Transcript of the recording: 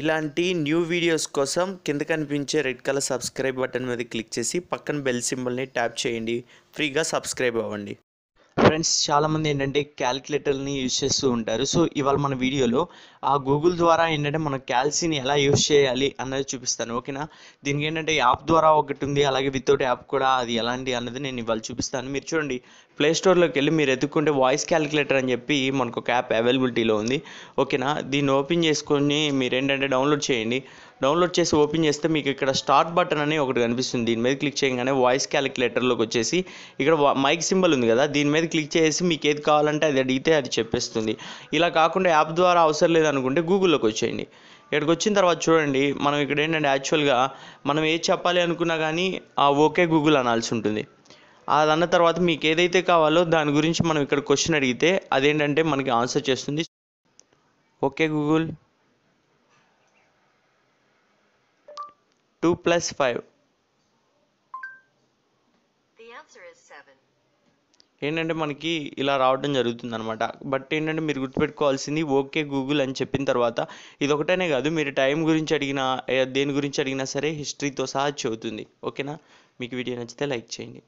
ఇలాంటి new videos కోసం కింద కనిపించే రెడ్ కలర్ సబ్స్క్రైబ్ బటన్ మీద క్లిక్ చేసి పక్కన బెల్ సింబల్ని ట్యాప్ చేయండి. ఫ్రీగా సబ్స్క్రైబ్ అవ్వండి. ఫ్రెండ్స్ చాలామంది ఏంటంటే క్యాలిక్యులేటర్ని యూజ్ చేస్తూ ఉంటారు. సో ఇవాళ మన వీడియోలో ఆ గూగుల్ ద్వారా ఏంటంటే మన క్యాల్సీని ఎలా యూజ్ చేయాలి అన్నది చూపిస్తాను. ఓకేనా దీనికి ఏంటంటే యాప్ ద్వారా ఒకటి ఉంది అలాగే వితౌట్ యాప్ కూడా అది ఎలాంటి అన్నది నేను ఇవాళ చూపిస్తాను. మీరు చూడండి ప్లే స్టోర్లోకి వెళ్ళి మీరు ఎత్తుక్కుంటే వాయిస్ క్యాలిక్యులేటర్ అని చెప్పి మనకు ఒక యాప్ అవైలబిలిటీలో ఉంది. ఓకేనా దీన్ని ఓపెన్ చేసుకొని మీరు ఏంటంటే డౌన్లోడ్ చేయండి. డౌన్లోడ్ చేసి ఓపెన్ చేస్తే మీకు ఇక్కడ స్టార్ట్ బటన్ అని ఒకటి కనిపిస్తుంది. దీని మీద క్లిక్ చేయగానే వాయిస్ క్యాలిక్యులేటర్లోకి వచ్చేసి ఇక్కడ మైక్ సింబల్ ఉంది కదా? దీని మీద క్లిక్ చేసి మీకు ఏది కావాలంటే అది అడిగితే అది చెప్పేస్తుంది. ఇలా కాకుండా యాప్ ద్వారా అవసరం లేదనుకుంటే గూగుల్లోకి వచ్చేయండి. ఇక్కడికి వచ్చిన తర్వాత చూడండి మనం ఇక్కడ ఏంటంటే యాక్చువల్గా మనం ఏది చెప్పాలి అనుకున్నా కానీ ఆ ఓకే గూగుల్ అనాల్సి ఉంటుంది. అది అన్న తర్వాత మీకు ఏదైతే కావాలో దాని గురించి మనం ఇక్కడ క్వశ్చన్ అడిగితే అదేంటంటే మనకి ఆన్సర్ చేస్తుంది. Okay Google two plus five The answer is seven. ఏంటంటే మనకి ఇలా రావడం జరుగుతుంది అనమాట బట్ ఏంటంటే మీరు గుర్తుపెట్టుకోవాల్సింది ఓకే గూగుల్ అని చెప్పిన తర్వాత ఇది ఒకటనే కాదు మీరు టైం గురించి అడిగినా దేని గురించి అడిగినా సరే హిస్టరీతో సహా చెబుతుంది. ఓకేనా? మీకు వీడియో నచ్చితే లైక్ చేయండి.